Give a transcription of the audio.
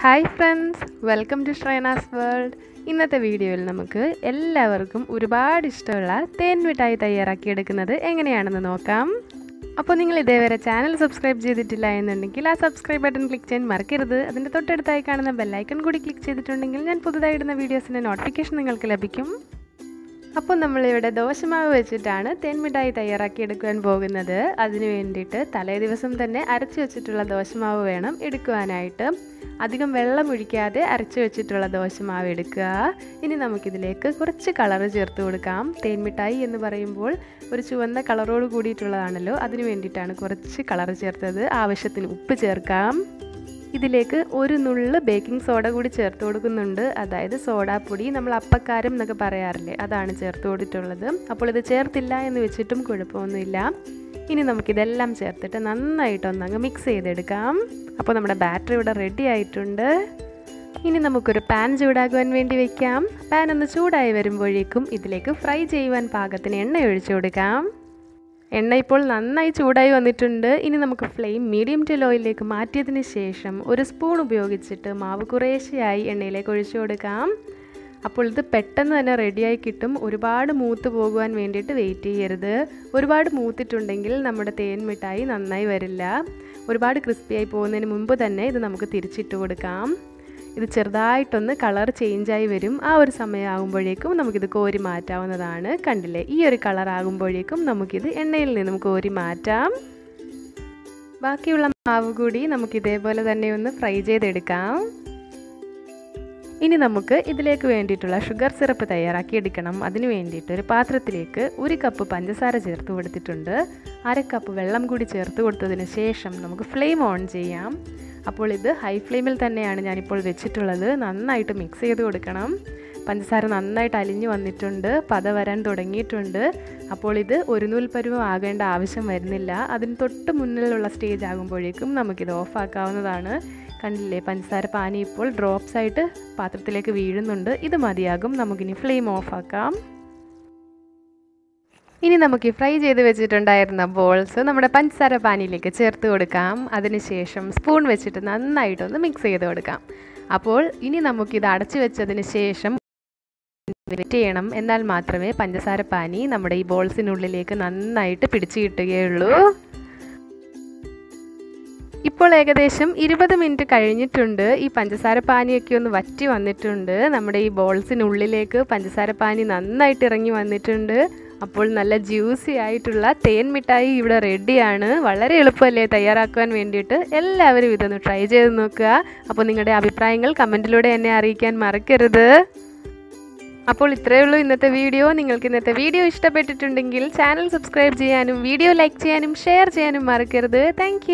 Hi friends welcome to Shrainas world ഇന്നത്തെ വീഡിയോയിൽ നമുക്ക് എല്ലാവർക്കും ഒരുപാട് ഇഷ്ടമുള്ള തേൻ മിഠായി തയ്യാറാക്കിയെടുക്കുന്നത് എങ്ങനെയാണെന്ന് നോക്കാം. അപ്പോൾ നിങ്ങൾ ഇതേവരെ ചാനൽ സബ്സ്ക്രൈബ് ചെയ്തിട്ടില്ല എന്നുണ്ടെങ്കിൽ ആ സബ്സ്ക്രൈബ് ബട്ടൺ ക്ലിക്ക് ചെയ്യാൻ മറക്കരുത്. അതിന്റെ തൊട്ടടുത്തായി കാണുന്ന ബെല്ലൈക്കൺ കൂടി ക്ലിക്ക് ചെയ്തിട്ടുണ്ടെങ്കിൽ ഞാൻ പുതുതായി ഇടുന്ന വീഡിയോസിന്റെ നോട്ടിഫിക്കേഷൻ നിങ്ങൾക്ക് ലഭിക്കും. അപ്പോൾ നമ്മളിവിടെ ദോശമാവ് വെച്ചിട്ടാണ് തേൻമിഠായി തയ്യാറാക്കിയെടുക്കുവാൻ പോകുന്നത്. അതിന് വേണ്ടിയിട്ട് തലേ ദിവസം തന്നെ അരച്ചു വെച്ചിട്ടുള്ള ദോശമാവ് വേണം എടുക്കുവാനായിട്ട്. അധികം വെള്ളം ഒഴിക്കാതെ അരച്ചു വെച്ചിട്ടുള്ള ദോശമാവ് എടുക്കുക. ഇനി നമുക്കിതിലേക്ക് കുറച്ച് കളറ് ചേർത്ത് കൊടുക്കാം. തേൻമിഠായി എന്ന് പറയുമ്പോൾ ഒരു ചുവന്ന കളറോട് കൂടിയിട്ടുള്ളതാണല്ലോ. അതിന് വേണ്ടിയിട്ടാണ് കുറച്ച് കളറ് ചേർത്തത്. ആവശ്യത്തിന് ഉപ്പ് ചേർക്കാം. ഇതിലേക്ക് ഒരു നുള്ള് ബേക്കിംഗ് സോഡ കൂടി ചേർത്ത് കൊടുക്കുന്നുണ്ട്. അതായത് സോഡാപ്പൊടി നമ്മൾ അപ്പക്കാരം എന്നൊക്കെ പറയാറില്ലേ അതാണ് ചേർത്ത് കൊടുത്തിട്ടുള്ളത്. അപ്പോൾ ഇത് ചേർത്തില്ല എന്ന് വെച്ചിട്ടും കുഴപ്പമൊന്നുമില്ല. ഇനി നമുക്കിതെല്ലാം ചേർത്തിട്ട് നന്നായിട്ടൊന്ന് അങ്ങ് മിക്സ് ചെയ്തെടുക്കാം. അപ്പോൾ നമ്മുടെ ബാറ്ററി ഇവിടെ റെഡി ആയിട്ടുണ്ട്. ഇനി നമുക്കൊരു പാൻ ചൂടാകുവാൻ വേണ്ടി വെക്കാം. പാൻ ഒന്ന് ചൂടായി വരുമ്പോഴേക്കും ഇതിലേക്ക് ഫ്രൈ ചെയ്യുവാൻ പാകത്തിന് എണ്ണ ഒഴിച്ചു കൊടുക്കാം. എണ്ണ ഇപ്പോൾ നന്നായി ചൂടായി വന്നിട്ടുണ്ട്. ഇനി നമുക്ക് ഫ്ലെയിം മീഡിയം ടു ലോയിലേക്ക് മാറ്റിയതിന് ശേഷം ഒരു സ്പൂൺ ഉപയോഗിച്ചിട്ട് മാവ് കുറേശ്ശെയായി എണ്ണയിലേക്ക് ഒഴിച്ചു കൊടുക്കാം. അപ്പോൾ ഇത് പെട്ടെന്ന് തന്നെ റെഡിയായി കിട്ടും. ഒരുപാട് മൂത്ത് പോകുവാൻ വേണ്ടിയിട്ട് വെയിറ്റ് ചെയ്യരുത്. ഒരുപാട് മൂത്തിട്ടുണ്ടെങ്കിൽ നമ്മുടെ തേൻ മിഠായി നന്നായി വരില്ല. ഒരുപാട് ക്രിസ്പിയായി പോകുന്നതിന് മുമ്പ് തന്നെ ഇത് നമുക്ക് തിരിച്ചിട്ട് കൊടുക്കാം. ഇത് ചെറുതായിട്ടൊന്ന് കളർ ചേഞ്ചായി വരും. ആ ഒരു സമയമാകുമ്പോഴേക്കും നമുക്കിത് കോരി മാറ്റാവുന്നതാണ്. കണ്ടില്ലേ? ഈ ഒരു കളർ ആകുമ്പോഴേക്കും നമുക്കിത് എണ്ണയിൽ നിന്നും കോരി മാറ്റാം. ബാക്കിയുള്ള മാവ് കൂടി നമുക്ക് ഇതേപോലെ തന്നെ ഒന്ന് ഫ്രൈ ചെയ്തെടുക്കാം. ഇനി നമുക്ക് ഇതിലേക്ക് വേണ്ടിയിട്ടുള്ള ഷുഗർ സിറപ്പ് തയ്യാറാക്കി എടുക്കണം. അതിന് വേണ്ടിയിട്ട് ഒരു പാത്രത്തിലേക്ക് ഒരു കപ്പ് പഞ്ചസാര ചേർത്ത് കൊടുത്തിട്ടുണ്ട്. അര കപ്പ് വെള്ളം കൂടി ചേർത്ത് കൊടുത്തതിന് ശേഷം നമുക്ക് ഫ്ലെയിം ഓൺ ചെയ്യാം. അപ്പോൾ ഇത് ഹൈ ഫ്ലെയിമിൽ തന്നെയാണ് ഞാനിപ്പോൾ വെച്ചിട്ടുള്ളത്. നന്നായിട്ട് മിക്സ് ചെയ്ത് കൊടുക്കണം. പഞ്ചസാര നന്നായിട്ട് അലിഞ്ഞു വന്നിട്ടുണ്ട്. പത വരാൻ തുടങ്ങിയിട്ടുണ്ട്. അപ്പോൾ ഇത് ഒരു നൂൽ പരുവം ആകേണ്ട ആവശ്യം വരുന്നില്ല. അതിന് തൊട്ട് മുന്നിലുള്ള സ്റ്റേജ് ആകുമ്പോഴേക്കും നമുക്കിത് ഓഫാക്കാവുന്നതാണ് കണ്ടില്ലേ പഞ്ചസാര പാനി ഇപ്പോൾ ഡ്രോപ്സ് ആയിട്ട് പാത്രത്തിലേക്ക് വീഴുന്നുണ്ട്. ഇത് മതിയാകും. നമുക്കിനി ഫ്ലെയിം ഓഫാക്കാം ഇനി നമുക്ക് ഫ്രൈ ചെയ്ത് വെച്ചിട്ടുണ്ടായിരുന്ന ബോൾസ് നമ്മുടെ പഞ്ചസാര പാനിയിലേക്ക് ചേർത്ത് കൊടുക്കാം. അതിനുശേഷം സ്പൂൺ വെച്ചിട്ട് നന്നായിട്ടൊന്ന് മിക്സ് ചെയ്ത് കൊടുക്കാം. അപ്പോൾ ഇനി നമുക്കിത് അടച്ചു വെച്ചതിന് ശേഷം വെയിറ്റ് ചെയ്യണം. എന്നാൽ മാത്രമേ പഞ്ചസാര പാനി നമ്മുടെ ഈ ബോൾസിനുള്ളിലേക്ക് നന്നായിട്ട് പിടിച്ചു കിട്ടുകയുള്ളൂ. ഇപ്പോൾ ഏകദേശം ഇരുപത് മിനിറ്റ് കഴിഞ്ഞിട്ടുണ്ട്. ഈ പഞ്ചസാര പാനിയൊക്കെ ഒന്ന് വറ്റി വന്നിട്ടുണ്ട്. നമ്മുടെ ഈ ബോൾസിനുള്ളിലേക്ക് പഞ്ചസാര പാനി നന്നായിട്ട് ഇറങ്ങി വന്നിട്ടുണ്ട്. അപ്പോൾ നല്ല ജ്യൂസി ആയിട്ടുള്ള തേൻ മിഠായി ഇവിടെ റെഡിയാണ്. വളരെ എളുപ്പമല്ലേ തയ്യാറാക്കുവാൻ വേണ്ടിയിട്ട്? എല്ലാവരും ഇതൊന്ന് ട്രൈ ചെയ്ത് നോക്കുക. അപ്പോൾ നിങ്ങളുടെ അഭിപ്രായങ്ങൾ കമന്റിലൂടെ എന്നെ അറിയിക്കാൻ മറക്കരുത്. അപ്പോൾ ഇത്രയേ ഉള്ളൂ ഇന്നത്തെ വീഡിയോ. നിങ്ങൾക്ക് ഇന്നത്തെ വീഡിയോ ഇഷ്ടപ്പെട്ടിട്ടുണ്ടെങ്കിൽ ചാനൽ സബ്സ്ക്രൈബ് ചെയ്യാനും വീഡിയോ ലൈക്ക് ചെയ്യാനും ഷെയർ ചെയ്യാനും മറക്കരുത്. താങ്ക്